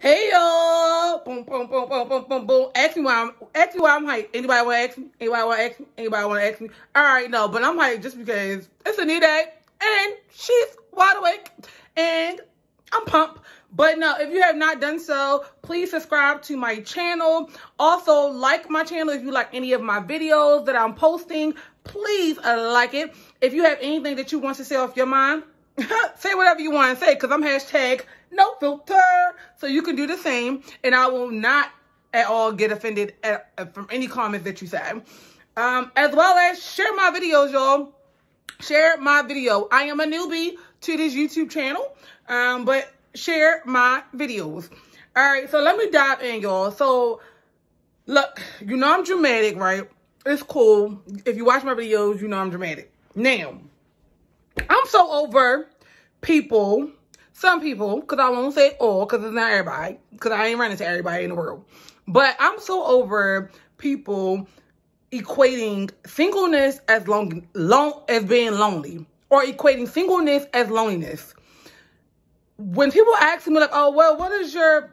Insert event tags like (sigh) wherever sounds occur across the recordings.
Hey y'all! Boom, boom, boom, boom, boom, boom, boom. Ask me why I'm ask me why I'm hyped. Anybody wanna ask me? Anybody wanna ask me? Anybody wanna ask me? Alright, no, but I'm hyped just because it's a new day and she's wide awake and I'm pumped. But no, if you have not done so, please subscribe to my channel. Also, like my channel if you like any of my videos that I'm posting. Please uh, like it. If you have anything that you want to say off your mind, (laughs) say whatever you want to say because I'm hashtag no filter. So you can do the same and I will not at all get offended at, uh, from any comments that you say. Um, as well as share my videos, y'all. Share my video. I am a newbie to this YouTube channel, um, but share my videos. All right, so let me dive in, y'all. So, look, you know I'm dramatic, right? It's cool. If you watch my videos, you know I'm dramatic. Now, I'm so over people, some people, because I won't say all, because it's not everybody, because I ain't running to everybody in the world. But I'm so over people equating singleness as long, long as being lonely or equating singleness as loneliness. When people ask me like, oh, well, what is your,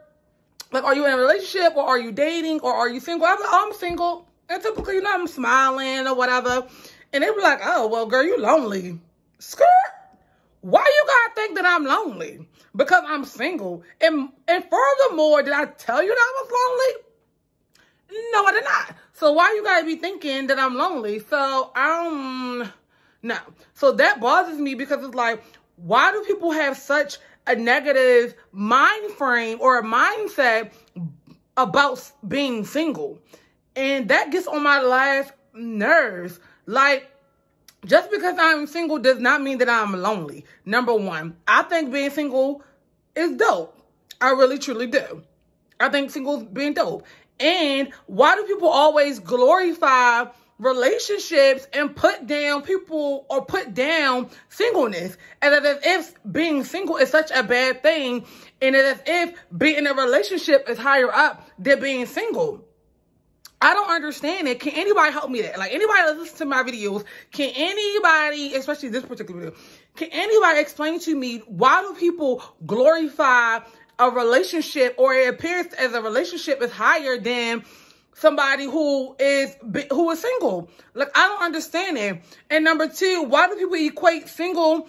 like, are you in a relationship or are you dating or are you single? I'm like, oh, I'm single. And typically, you know, I'm smiling or whatever. And they be like, oh, well, girl, you lonely. Skirt. Why you gotta think that I'm lonely? Because I'm single. And and furthermore, did I tell you that I was lonely? No, I did not. So why you gotta be thinking that I'm lonely? So um no. So that bothers me because it's like, why do people have such a negative mind frame or a mindset about being single? And that gets on my last nerves. Like, just because I'm single does not mean that I'm lonely. Number one, I think being single is dope. I really truly do. I think singles being dope. And why do people always glorify relationships and put down people or put down singleness? And as if being single is such a bad thing. And as if being in a relationship is higher up than being single. I don't understand it. Can anybody help me that? Like anybody that listens to my videos, can anybody, especially this particular video, can anybody explain to me why do people glorify a relationship or it appears as a relationship is higher than somebody who is who is single? Like I don't understand it. And number two, why do people equate single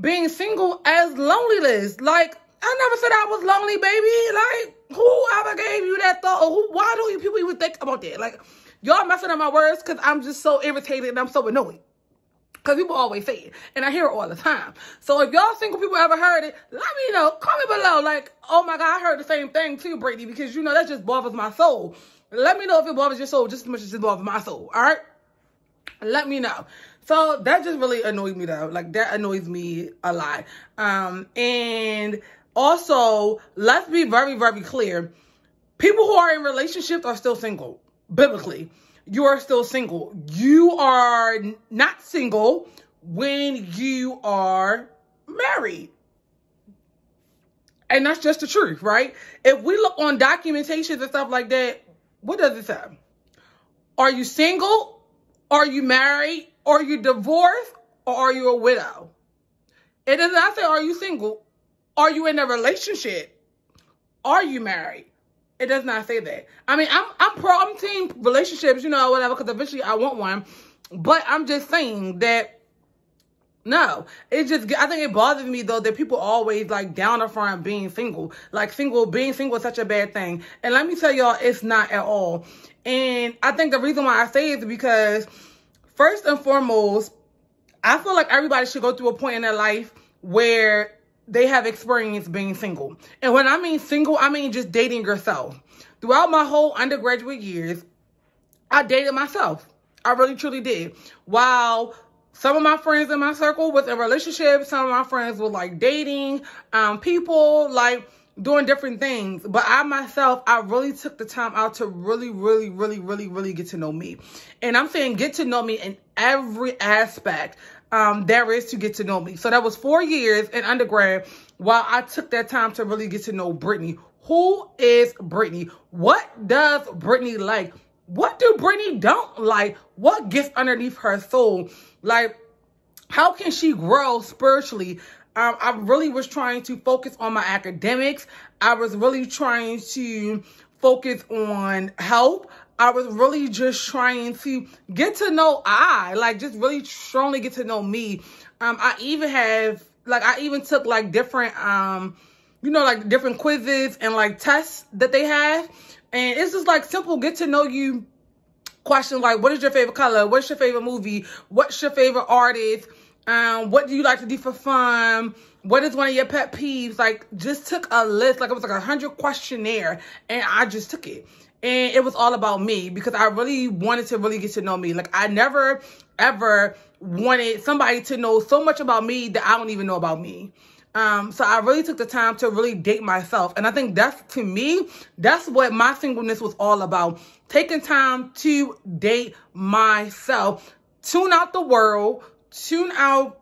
being single as loneliness? Like I never said I was lonely, baby. Like Whoever gave you that thought, or who, why do you people even think about that? Like, y'all messing up my words because I'm just so irritated and I'm so annoyed. Because people always say it. And I hear it all the time. So if y'all single people ever heard it, let me know. Comment below. Like, oh my God, I heard the same thing too, Brady. Because, you know, that just bothers my soul. Let me know if it bothers your soul just as much as it bothers my soul. All right? Let me know. So that just really annoyed me though. Like that annoys me a lot. Um, and also, let's be very, very clear. People who are in relationships are still single, biblically. You are still single. You are not single when you are married. And that's just the truth, right? If we look on documentations and stuff like that, what does it say? Are you single? Are you married? Are you divorced? Or are you a widow? It does not say, are you single? Are you in a relationship? Are you married? It does not say that. I mean, I'm I'm pro I'm team relationships, you know, whatever, because eventually I want one. But I'm just saying that no, it just I think it bothers me though that people always like down the front being single. Like single being single is such a bad thing. And let me tell y'all, it's not at all. And I think the reason why I say it is because first and foremost, I feel like everybody should go through a point in their life where they have experience being single. And when I mean single, I mean just dating yourself. Throughout my whole undergraduate years, I dated myself. I really truly did. While some of my friends in my circle was in relationships, some of my friends were like dating um, people, like doing different things. But I myself, I really took the time out to really, really, really, really, really get to know me. And I'm saying get to know me in every aspect um, there is to get to know me. So that was four years in undergrad while I took that time to really get to know Brittany. Who is Brittany? What does Brittany like? What do Brittany don't like? What gets underneath her soul? Like, how can she grow spiritually? Um, I really was trying to focus on my academics. I was really trying to focus on health. I was really just trying to get to know I, like just really strongly get to know me. Um, I even have, like, I even took like different, um, you know, like different quizzes and like tests that they have. And it's just like simple get to know you questions like what is your favorite color? What's your favorite movie? What's your favorite artist? Um, what do you like to do for fun? What is one of your pet peeves? Like just took a list, like it was like a hundred questionnaire and I just took it. And it was all about me because I really wanted to really get to know me. Like I never ever wanted somebody to know so much about me that I don't even know about me. Um, so I really took the time to really date myself. And I think that's, to me, that's what my singleness was all about. Taking time to date myself. Tune out the world. Tune out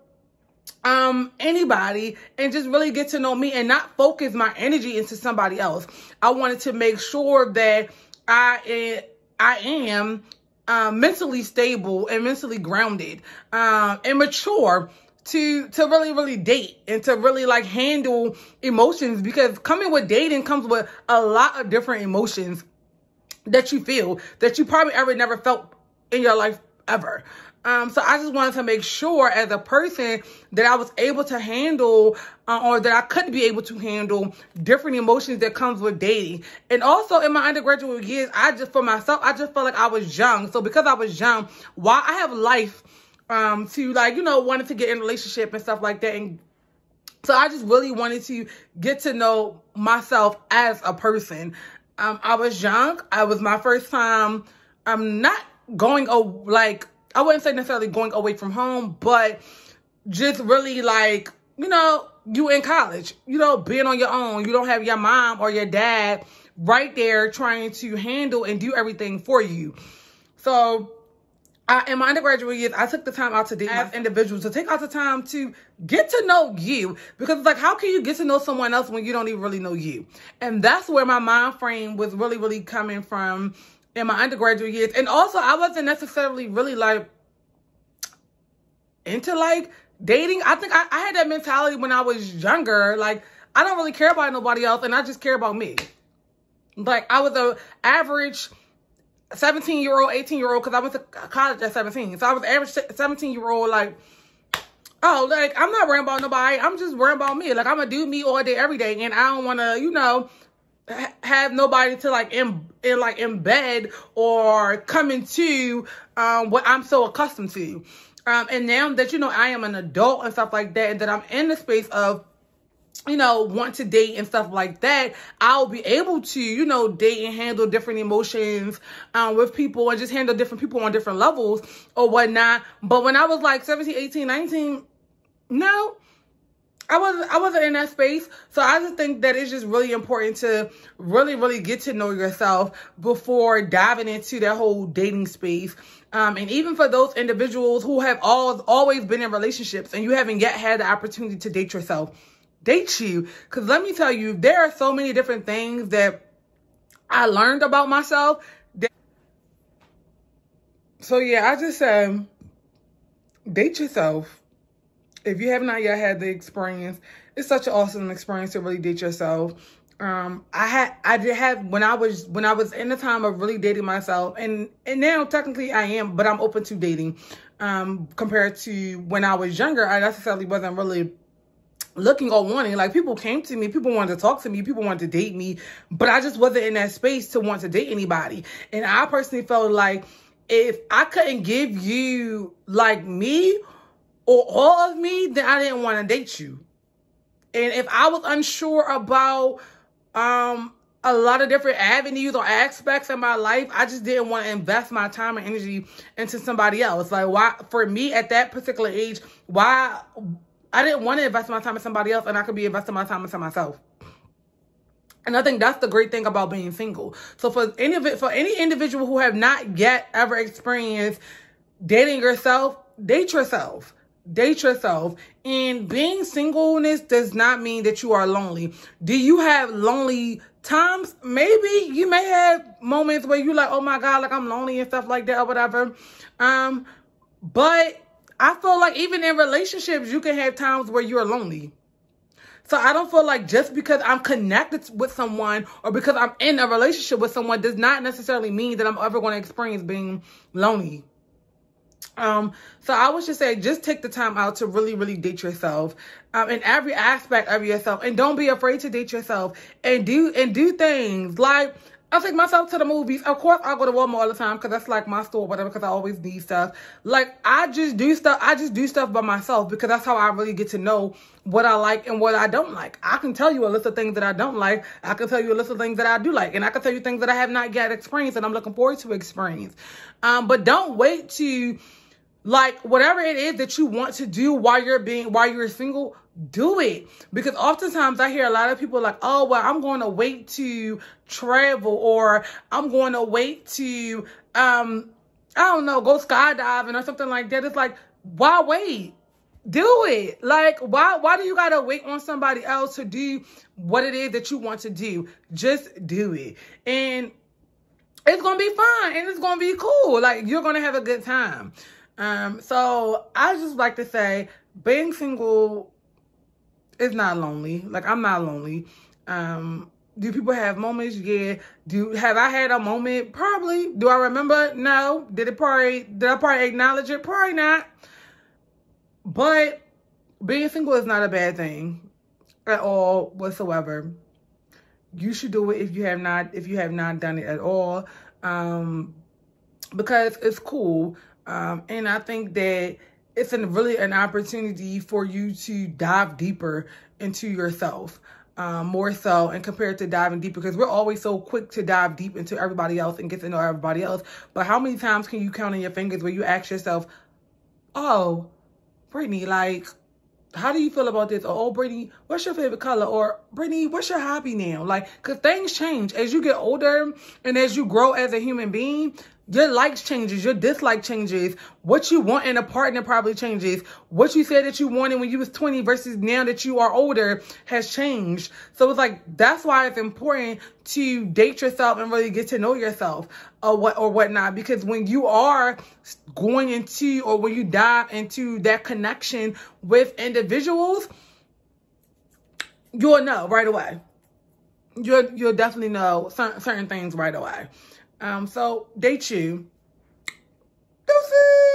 um anybody and just really get to know me and not focus my energy into somebody else. I wanted to make sure that I I am um, mentally stable and mentally grounded um, and mature to to really really date and to really like handle emotions because coming with dating comes with a lot of different emotions that you feel that you probably ever never felt in your life ever um, so I just wanted to make sure as a person that I was able to handle uh, or that I could be able to handle different emotions that comes with dating. And also in my undergraduate years, I just, for myself, I just felt like I was young. So because I was young, while I have life um, to like, you know, wanted to get in relationship and stuff like that. And so I just really wanted to get to know myself as a person. Um, I was young. I was my first time. I'm not going, oh, like, I wouldn't say necessarily going away from home, but just really like, you know, you in college, you know, being on your own. You don't have your mom or your dad right there trying to handle and do everything for you. So I, in my undergraduate years, I took the time out to date as individuals to take out the time to get to know you because it's like, how can you get to know someone else when you don't even really know you? And that's where my mind frame was really, really coming from in my undergraduate years. And also, I wasn't necessarily really like into like dating. I think I, I had that mentality when I was younger. Like, I don't really care about nobody else and I just care about me. Like, I was a average 17 year old, 18 year old, because I went to college at 17. So I was average 17 year old, like, oh, like, I'm not worrying about nobody. I'm just worrying about me. Like, I'm going to do me all day, every day. And I don't want to, you know, have nobody to like in, in like embed or come into um what I'm so accustomed to. Um and now that you know I am an adult and stuff like that and that I'm in the space of you know, want to date and stuff like that, I'll be able to, you know, date and handle different emotions um, with people and just handle different people on different levels or whatnot. But when I was like 17, 18, 19, no, I wasn't I wasn't in that space. So I just think that it's just really important to really, really get to know yourself before diving into that whole dating space. Um, and even for those individuals who have all always been in relationships and you haven't yet had the opportunity to date yourself, date you. Cause let me tell you, there are so many different things that I learned about myself. That... So yeah, I just um, date yourself if you have not yet had the experience, it's such an awesome experience to really date yourself. Um, I had, I did have when I was, when I was in the time of really dating myself and, and now technically I am, but I'm open to dating, um, compared to when I was younger, I necessarily wasn't really looking or wanting. Like people came to me, people wanted to talk to me, people wanted to date me, but I just wasn't in that space to want to date anybody. And I personally felt like if I couldn't give you like me or all of me, then I didn't want to date you. And if I was unsure about um a lot of different avenues or aspects of my life, I just didn't want to invest my time and energy into somebody else. Like why for me at that particular age, why I didn't want to invest my time in somebody else and I could be investing my time into myself. And I think that's the great thing about being single. So for any of it, for any individual who have not yet ever experienced dating yourself, date yourself date yourself. And being singleness does not mean that you are lonely. Do you have lonely times? Maybe you may have moments where you're like oh my god like i'm lonely and stuff like that or whatever. Um but i feel like even in relationships you can have times where you're lonely. So I don't feel like just because I'm connected with someone or because I'm in a relationship with someone does not necessarily mean that I'm ever going to experience being lonely. Um, so I would just say, just take the time out to really, really date yourself, um, in every aspect of yourself, and don't be afraid to date yourself and do and do things like I take myself to the movies. Of course, I go to Walmart all the time because that's like my store, whatever. Because I always need stuff. Like I just do stuff. I just do stuff by myself because that's how I really get to know what I like and what I don't like. I can tell you a list of things that I don't like. I can tell you a list of things that I do like, and I can tell you things that I have not yet experienced and I'm looking forward to experience. Um, but don't wait to like whatever it is that you want to do while you're being while you're single do it. Because oftentimes i hear a lot of people like oh well i'm going to wait to travel or i'm going to wait to um i don't know go skydiving or something like that. It's like why wait? Do it. Like why why do you gotta wait on somebody else to do what it is that you want to do? Just do it. And it's gonna be fun and it's gonna be cool. Like you're gonna have a good time um, so I just like to say being single is not lonely. Like I'm not lonely. Um, do people have moments? Yeah. Do have I had a moment? Probably. Do I remember? No. Did it probably did I probably acknowledge it? Probably not. But being single is not a bad thing at all whatsoever. You should do it if you have not if you have not done it at all. Um because it's cool. Um, and I think that it's an, really an opportunity for you to dive deeper into yourself. Um, more so and compared to diving deep because we're always so quick to dive deep into everybody else and get to know everybody else. But how many times can you count on your fingers where you ask yourself, oh, Brittany, like, how do you feel about this? Or, oh, Brittany, what's your favorite color? Or, Brittany, what's your hobby now? Like, because things change. As you get older and as you grow as a human being, your likes changes, your dislike changes. What you want in a partner probably changes. What you said that you wanted when you was 20 versus now that you are older has changed. So it's like, that's why it's important to date yourself and really get to know yourself or what or whatnot. Because when you are going into or when you dive into that connection with individuals, you'll know right away. You'll, you'll definitely know certain, certain things right away. Um, so, date you. Deuces!